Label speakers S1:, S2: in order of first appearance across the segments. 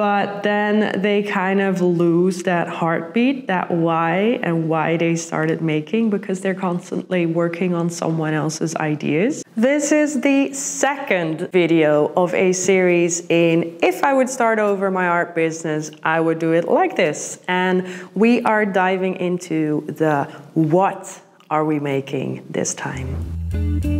S1: but then they kind of lose that heartbeat, that why and why they started making because they're constantly working on someone else's ideas. This is the second video of a series in if I would start over my art business, I would do it like this. And we are diving into the what are we making this time.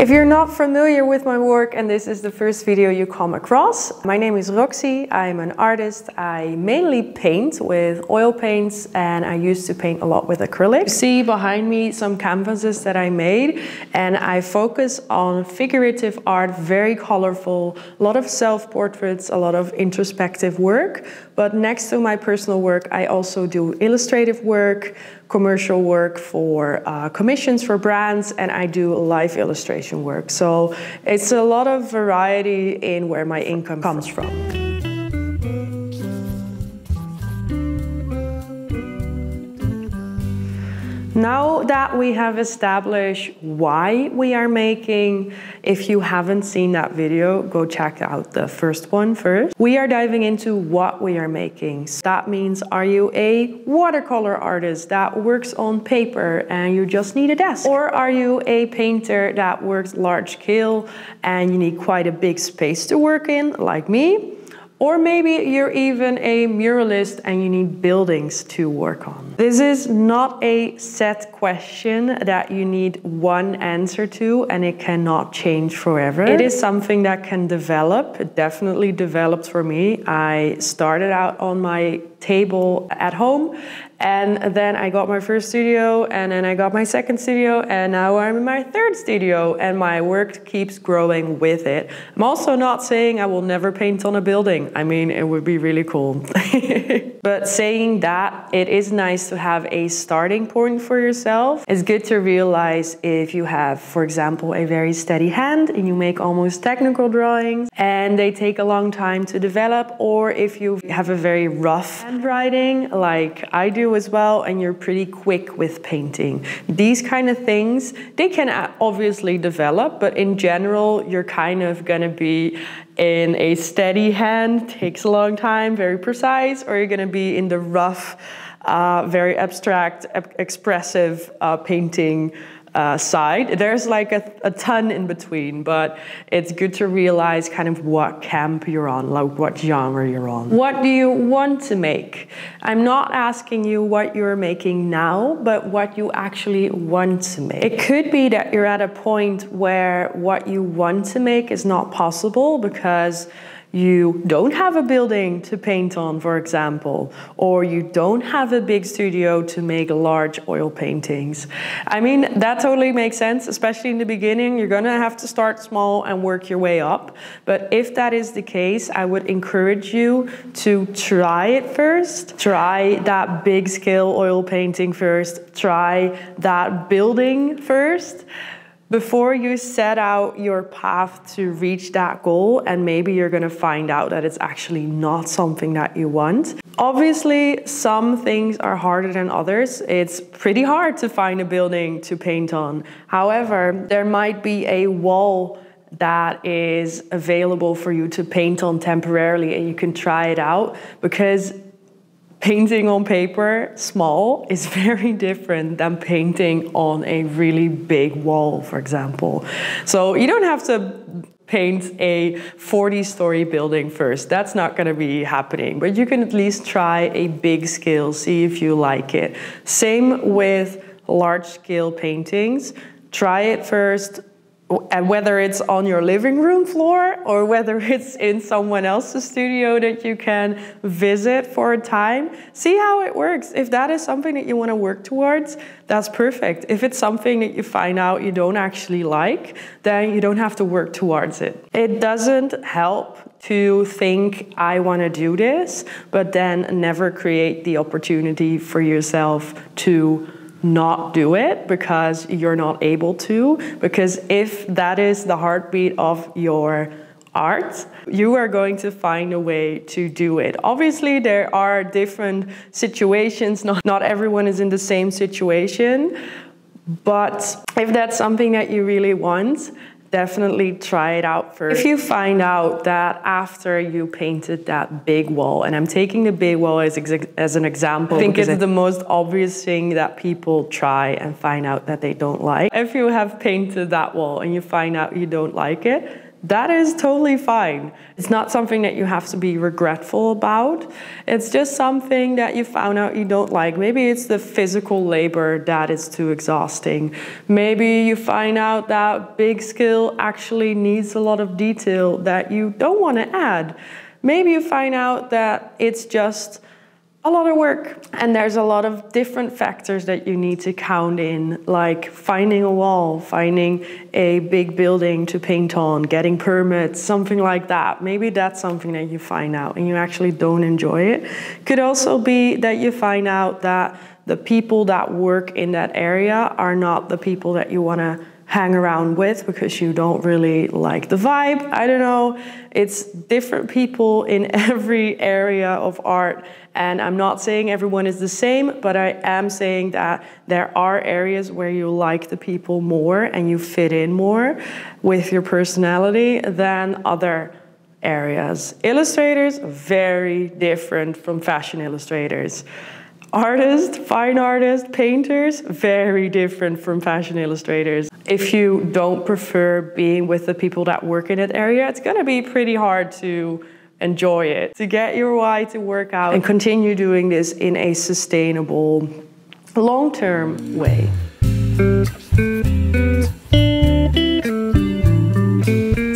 S1: If you're not familiar with my work and this is the first video you come across, my name is Roxy. I'm an artist. I mainly paint with oil paints and I used to paint a lot with acrylic. You see behind me some canvases that I made and I focus on figurative art, very colorful, a lot of self-portraits, a lot of introspective work. But next to my personal work, I also do illustrative work, commercial work for uh, commissions for brands, and I do live illustration work. So it's a lot of variety in where my income comes from. Now that we have established why we are making, if you haven't seen that video, go check out the first one first. We are diving into what we are making. So that means, are you a watercolor artist that works on paper and you just need a desk? Or are you a painter that works large scale and you need quite a big space to work in, like me? Or maybe you're even a muralist and you need buildings to work on. This is not a set question that you need one answer to and it cannot change forever. It is something that can develop. It definitely developed for me. I started out on my table at home and then I got my first studio, and then I got my second studio, and now I'm in my third studio, and my work keeps growing with it. I'm also not saying I will never paint on a building. I mean, it would be really cool. but saying that, it is nice to have a starting point for yourself. It's good to realize if you have, for example, a very steady hand and you make almost technical drawings and they take a long time to develop, or if you have a very rough handwriting, like I do as well and you're pretty quick with painting. These kind of things, they can obviously develop, but in general, you're kind of gonna be in a steady hand, takes a long time, very precise, or you're gonna be in the rough, uh, very abstract, expressive uh, painting uh, side. There's like a, a, ton in between, but it's good to realize kind of what camp you're on, like what genre you're on. What do you want to make? I'm not asking you what you're making now, but what you actually want to make. It could be that you're at a point where what you want to make is not possible because you don't have a building to paint on, for example, or you don't have a big studio to make large oil paintings. I mean, that totally makes sense, especially in the beginning. You're gonna have to start small and work your way up. But if that is the case, I would encourage you to try it first. Try that big scale oil painting first. Try that building first before you set out your path to reach that goal, and maybe you're gonna find out that it's actually not something that you want. Obviously, some things are harder than others. It's pretty hard to find a building to paint on. However, there might be a wall that is available for you to paint on temporarily and you can try it out because painting on paper small is very different than painting on a really big wall, for example. So you don't have to paint a 40 story building first. That's not going to be happening, but you can at least try a big scale, see if you like it. Same with large scale paintings. Try it first, and whether it's on your living room floor or whether it's in someone else's studio that you can visit for a time, see how it works. If that is something that you want to work towards, that's perfect. If it's something that you find out you don't actually like, then you don't have to work towards it. It doesn't help to think, I want to do this, but then never create the opportunity for yourself to not do it because you're not able to. Because if that is the heartbeat of your art, you are going to find a way to do it. Obviously, there are different situations, not, not everyone is in the same situation. But if that's something that you really want, definitely try it out first. If you find out that after you painted that big wall, and I'm taking the big wall as, as an example, I think it's the most obvious thing that people try and find out that they don't like. If you have painted that wall and you find out you don't like it, that is totally fine. It's not something that you have to be regretful about. It's just something that you found out you don't like. Maybe it's the physical labor that is too exhausting. Maybe you find out that big skill actually needs a lot of detail that you don't want to add. Maybe you find out that it's just a lot of work and there's a lot of different factors that you need to count in like finding a wall finding a big building to paint on getting permits something like that. Maybe that's something that you find out and you actually don't enjoy it. Could also be that you find out that the people that work in that area are not the people that you want to hang around with because you don't really like the vibe. I don't know. It's different people in every area of art. And I'm not saying everyone is the same, but I am saying that there are areas where you like the people more and you fit in more with your personality than other areas. Illustrators, very different from fashion illustrators. Artists, fine artists, painters, very different from fashion illustrators. If you don't prefer being with the people that work in that area, it's gonna be pretty hard to enjoy it, to get your why to work out and continue doing this in a sustainable, long term way.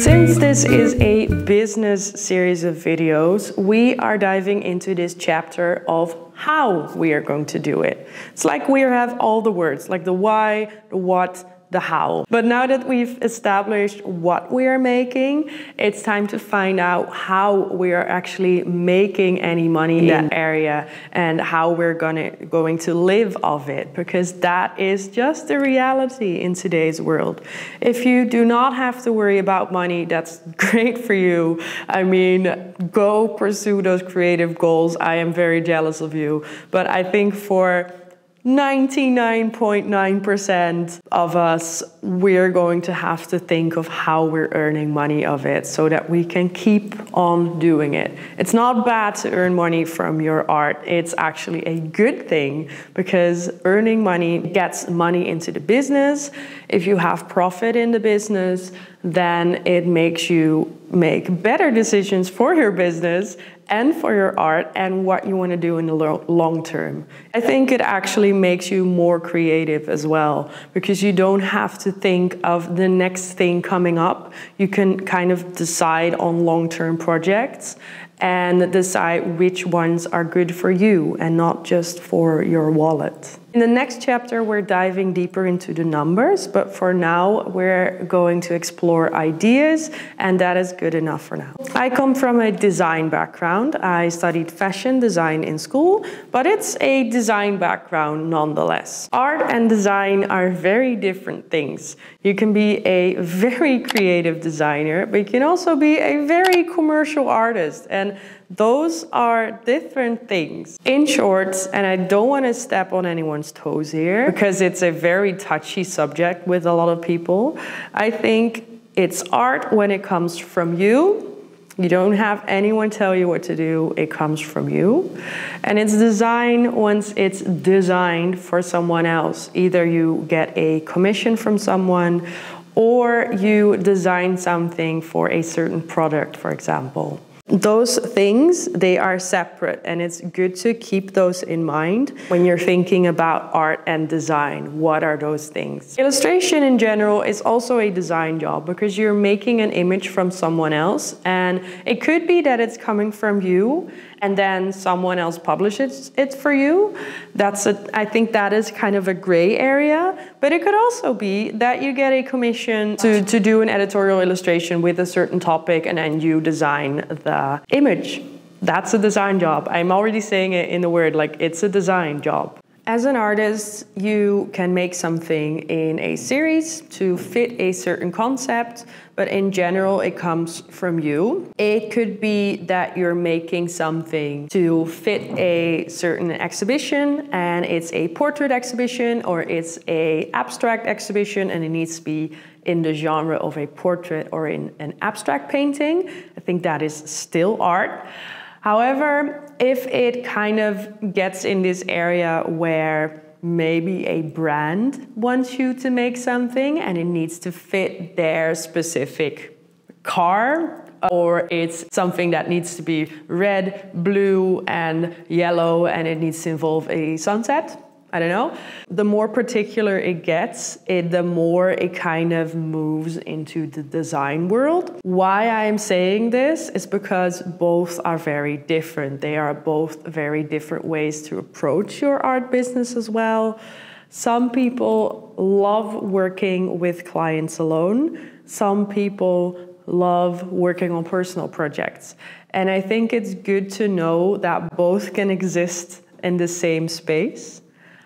S1: Since this is a business series of videos, we are diving into this chapter of how we are going to do it. It's like we have all the words, like the why, the what, the how. But now that we've established what we are making, it's time to find out how we are actually making any money in that area and how we're gonna going to live off it because that is just the reality in today's world. If you do not have to worry about money, that's great for you. I mean, go pursue those creative goals. I am very jealous of you. But I think for 99.9% of us, we're going to have to think of how we're earning money of it so that we can keep on doing it. It's not bad to earn money from your art, it's actually a good thing because earning money gets money into the business. If you have profit in the business, then it makes you make better decisions for your business and for your art and what you want to do in the long term. I think it actually makes you more creative as well because you don't have to think of the next thing coming up. You can kind of decide on long term projects and decide which ones are good for you and not just for your wallet. In the next chapter, we're diving deeper into the numbers, but for now, we're going to explore ideas, and that is good enough for now. I come from a design background. I studied fashion design in school, but it's a design background nonetheless. Art and design are very different things. You can be a very creative designer, but you can also be a very commercial artist. And those are different things. In short, and I don't want to step on anyone's toes here because it's a very touchy subject with a lot of people. I think it's art when it comes from you. You don't have anyone tell you what to do, it comes from you. And it's design once it's designed for someone else. Either you get a commission from someone or you design something for a certain product, for example those things they are separate and it's good to keep those in mind when you're thinking about art and design what are those things illustration in general is also a design job because you're making an image from someone else and it could be that it's coming from you and then someone else publishes it for you. That's a, I think that is kind of a gray area, but it could also be that you get a commission to, to do an editorial illustration with a certain topic and then you design the Uh, image. That's a design job. I'm already saying it in the word, like it's a design job. As an artist, you can make something in a series to fit a certain concept, but in general, it comes from you. It could be that you're making something to fit a certain exhibition, and it's a portrait exhibition or it's a abstract exhibition, and it needs to be in the genre of a portrait or in an abstract painting. I think that is still art. However, if it kind of gets in this area where maybe a brand wants you to make something and it needs to fit their specific car or it's something that needs to be red, blue, and yellow, and it needs to involve a sunset. I don't know. The more particular it gets, it, the more it kind of moves into the design world. Why I'm saying this is because both are very different. They are both very different ways to approach your art business as well. Some people love working with clients alone. Some people love working on personal projects. And I think it's good to know that both can exist in the same space.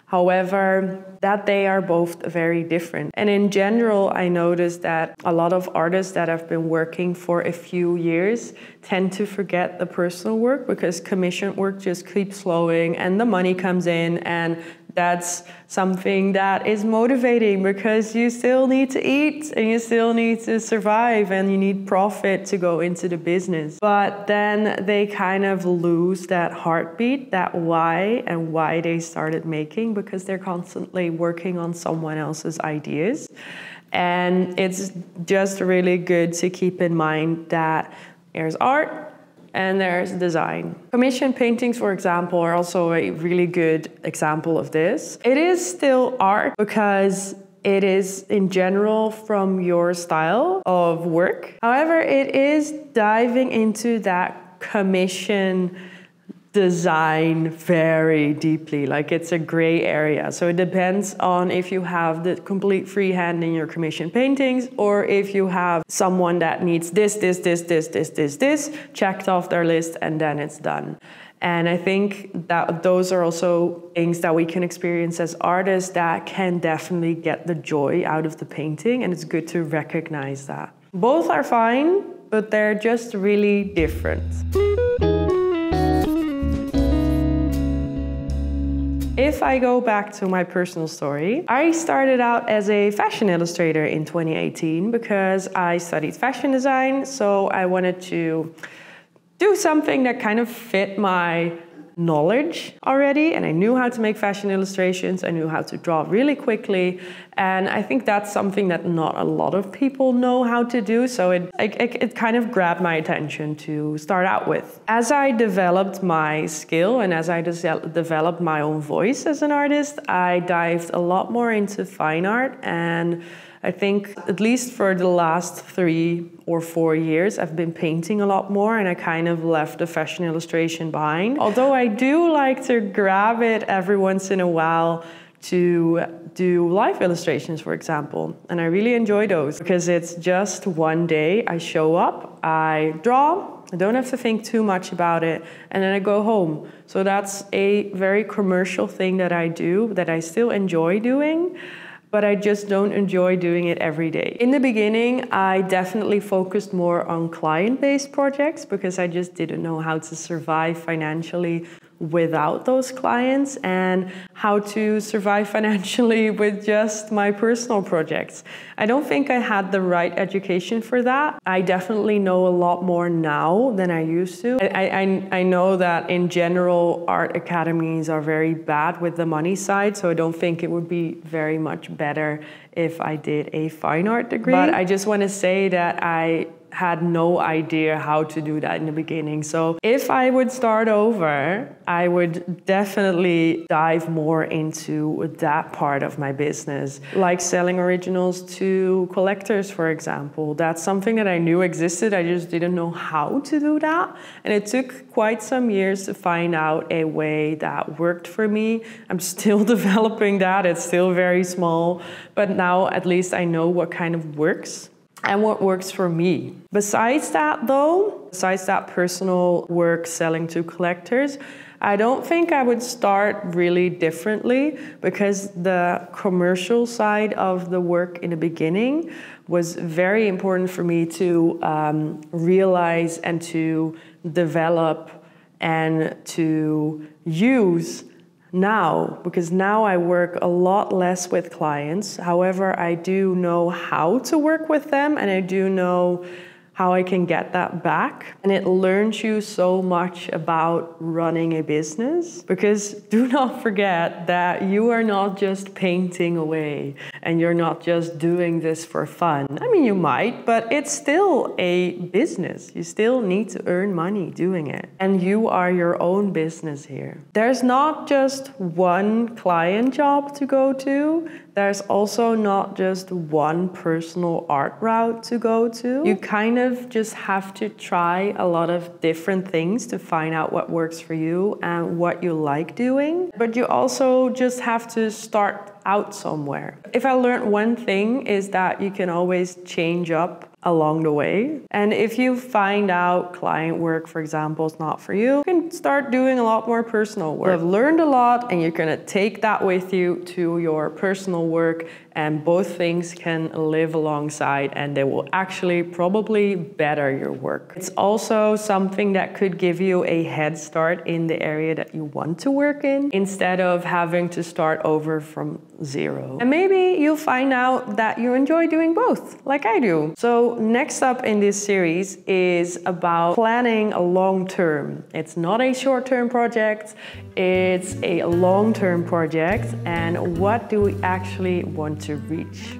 S1: However, that they are both very different. And in general, I noticed that a lot of artists that have been working for a few years tend to forget the personal work because commission work just keeps flowing and the money comes in and that's something that is motivating because you still need to eat and you still need to survive and you need profit to go into the business. But then they kind of lose that heartbeat, that why and why they started making because they're constantly working on someone else's ideas. And it's just really good to keep in mind that there's art, and there's design. Commission paintings, for example, are also a really good example of this. It is still art because it is in general from your style of work. However, it is diving into that commission design very deeply. Like it's a gray area. So it depends on if you have the complete free hand in your commission paintings or if you have someone that needs this, this, this, this, this, this, this, checked off their list and then it's done. And I think that those are also things that we can experience as artists that can definitely get the joy out of the painting. And it's good to recognize that. Both are fine, but they're just really different. If I go back to my personal story, I started out as a fashion illustrator in 2018 because I studied fashion design, so I wanted to do something that kind of fit my knowledge already and I knew how to make fashion illustrations. I knew how to draw really quickly. And I think that's something that not a lot of people know how to do. So it, it, it kind of grabbed my attention to start out with. As I developed my skill and as I developed my own voice as an artist, I dived a lot more into fine art and I think at least for the last three or four years, I've been painting a lot more and I kind of left the fashion illustration behind. Although I do like to grab it every once in a while to do live illustrations, for example. And I really enjoy those because it's just one day I show up, I draw, I don't have to think too much about it, and then I go home. So that's a very commercial thing that I do that I still enjoy doing but I just don't enjoy doing it every day. In the beginning, I definitely focused more on client based projects because I just didn't know how to survive financially without those clients and how to survive financially with just my personal projects. I don't think I had the right education for that. I definitely know a lot more now than I used to. I, I, I know that in general, art academies are very bad with the money side, so I don't think it would be very much better if I did a fine art degree. But I just want to say that I had no idea how to do that in the beginning. So if I would start over, I would definitely dive more into that part of my business, like selling originals to collectors, for example. That's something that I knew existed. I just didn't know how to do that. And it took quite some years to find out a way that worked for me. I'm still developing that. It's still very small, but now at least I know what kind of works and what works for me. Besides that, though, besides that personal work selling to collectors, I don't think I would start really differently because the commercial side of the work in the beginning was very important for me to um, realize and to develop and to use now because now I work a lot less with clients. However, I do know how to work with them and I do know how I can get that back. And it learns you so much about running a business because do not forget that you are not just painting away and you're not just doing this for fun. I mean, you might, but it's still a business. You still need to earn money doing it. And you are your own business here. There's not just one client job to go to, there's also not just one personal art route to go to. You kind of just have to try a lot of different things to find out what works for you and what you like doing. But you also just have to start out somewhere. If I learned one thing is that you can always change up along the way. And if you find out client work, for example, is not for you, you can start doing a lot more personal work. You've learned a lot and you're gonna take that with you to your personal work and both things can live alongside and they will actually probably better your work. It's also something that could give you a head start in the area that you want to work in instead of having to start over from zero. And maybe you'll find out that you enjoy doing both, like I do. So next up in this series is about planning a long term. It's not a short term project, it's a long term project. And what do we actually want to reach?